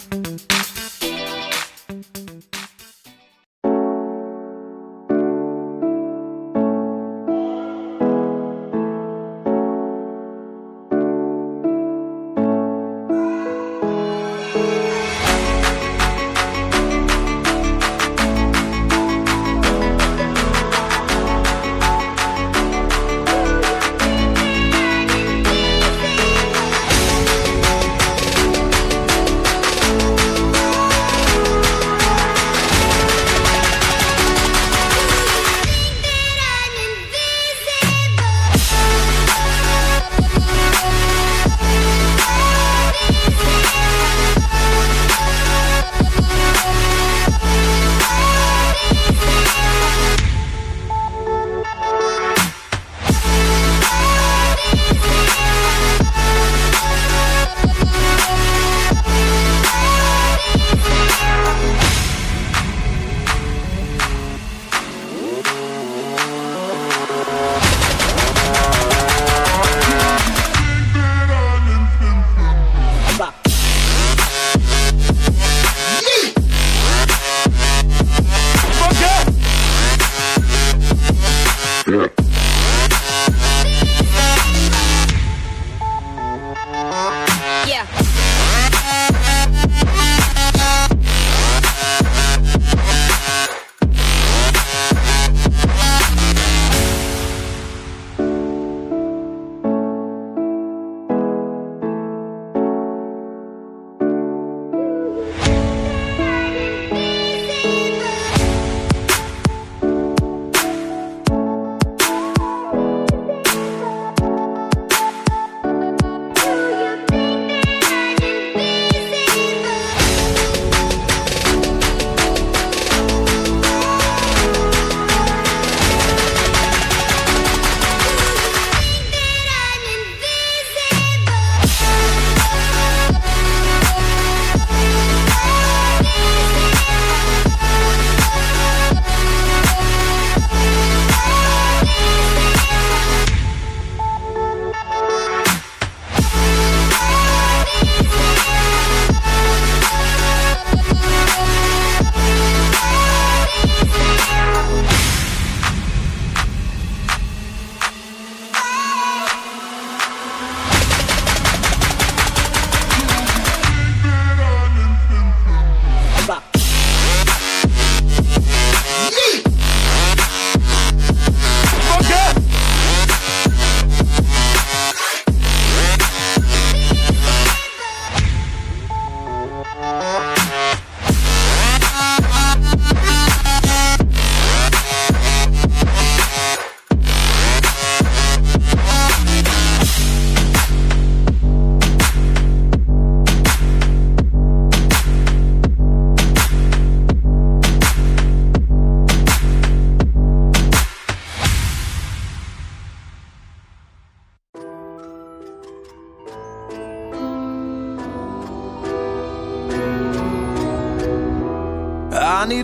Thank you. Yeah.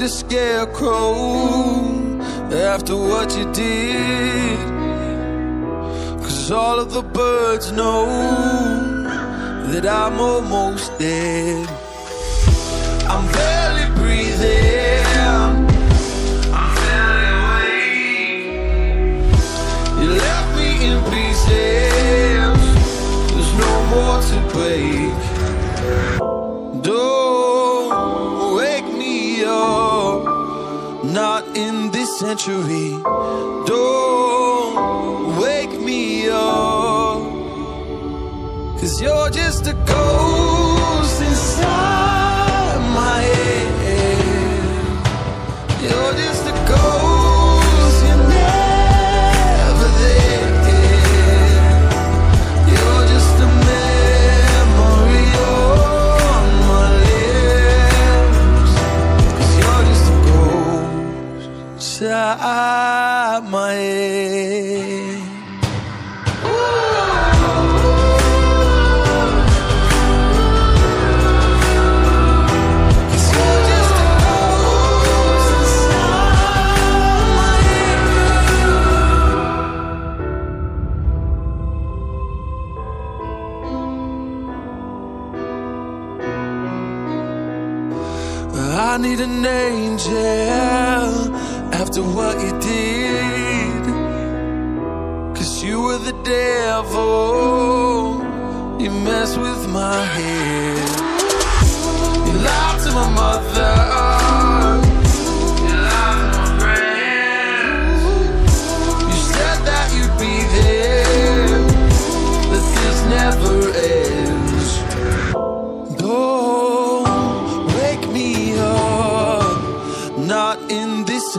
a scarecrow after what you did. Cause all of the birds know that I'm almost dead. I'm barely breathing. I'm barely awake. You left me in pieces. There's no more to break. century. Don't wake me up, cause you're just a I need an angel after what you did. Cause you were the devil, you messed with my head. You lied to my mother.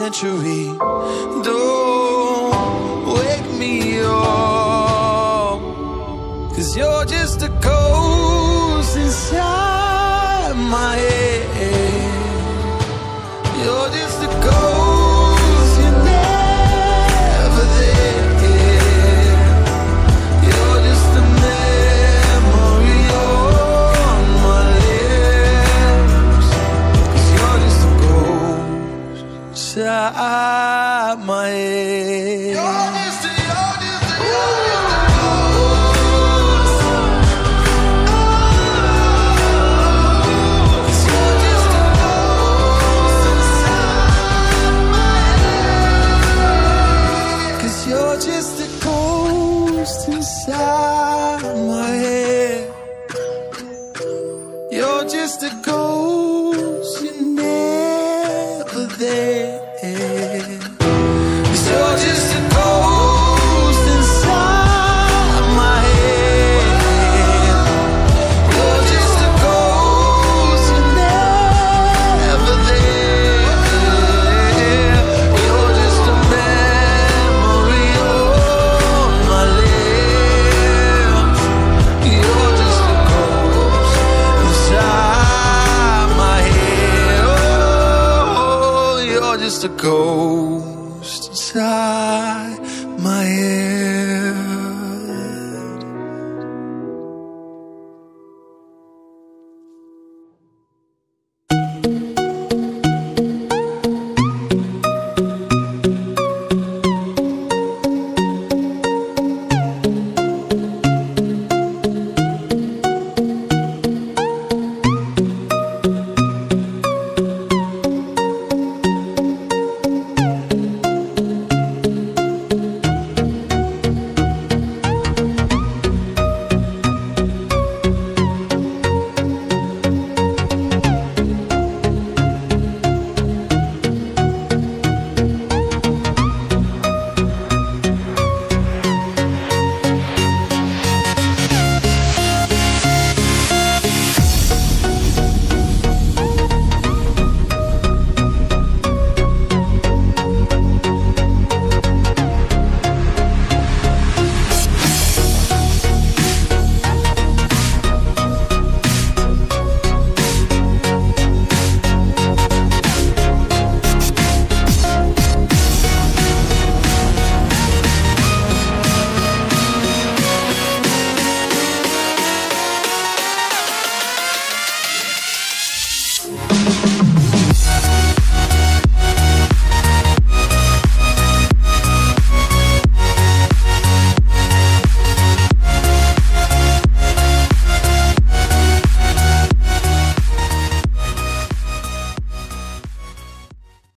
century. Don't wake me up, cause you're just a ghost inside my head. beside my head. go.